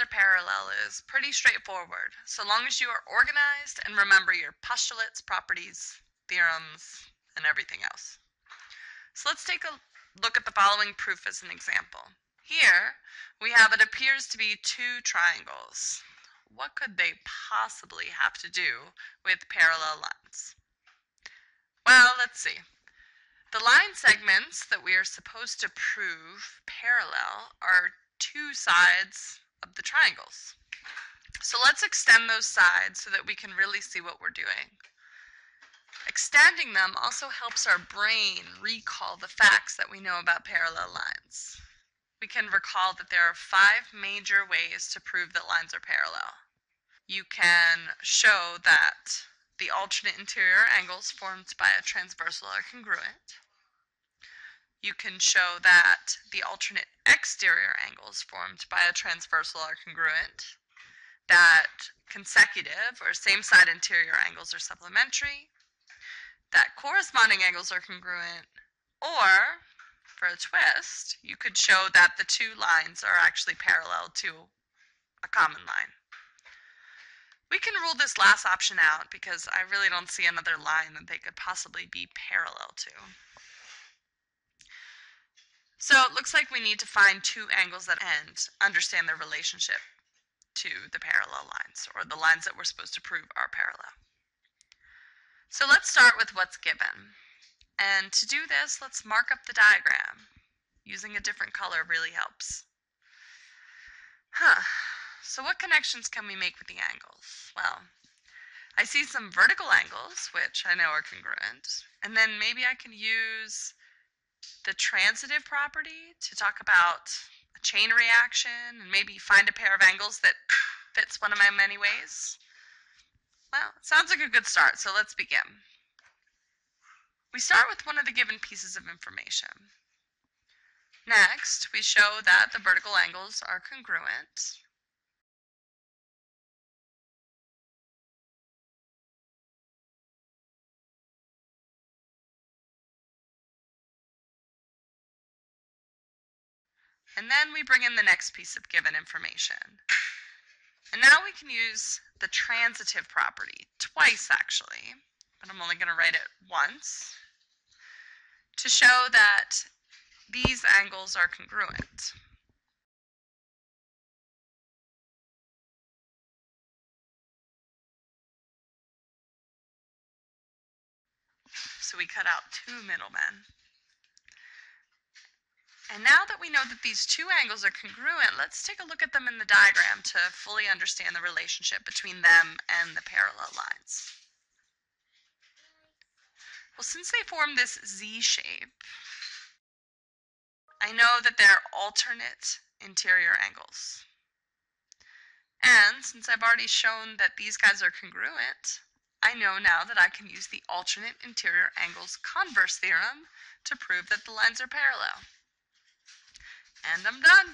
are parallel is pretty straightforward, so long as you are organized and remember your postulates, properties, theorems, and everything else. So let's take a look at the following proof as an example. Here, we have it appears to be two triangles. What could they possibly have to do with parallel lines? Well, let's see. The line segments that we are supposed to prove parallel are two sides of the triangles. So let's extend those sides so that we can really see what we're doing. Extending them also helps our brain recall the facts that we know about parallel lines. We can recall that there are five major ways to prove that lines are parallel. You can show that the alternate interior angles formed by a transversal are congruent. You can show that the alternate exterior angles formed by a transversal are congruent, that consecutive or same side interior angles are supplementary, that corresponding angles are congruent, or for a twist, you could show that the two lines are actually parallel to a common line. We can rule this last option out because I really don't see another line that they could possibly be parallel to. So it looks like we need to find two angles that end, understand their relationship to the parallel lines, or the lines that we're supposed to prove are parallel. So let's start with what's given. And to do this, let's mark up the diagram. Using a different color really helps. Huh. So what connections can we make with the angles? Well, I see some vertical angles, which I know are congruent. And then maybe I can use the transitive property to talk about a chain reaction and maybe find a pair of angles that fits one of my many ways. Well, sounds like a good start, so let's begin. We start with one of the given pieces of information. Next, we show that the vertical angles are congruent. And then we bring in the next piece of given information. And now we can use the transitive property, twice actually, but I'm only going to write it once, to show that these angles are congruent. So we cut out two middlemen. And now that we know that these two angles are congruent, let's take a look at them in the diagram to fully understand the relationship between them and the parallel lines. Well, since they form this Z shape, I know that they're alternate interior angles. And since I've already shown that these guys are congruent, I know now that I can use the alternate interior angles converse theorem to prove that the lines are parallel. And I'm done.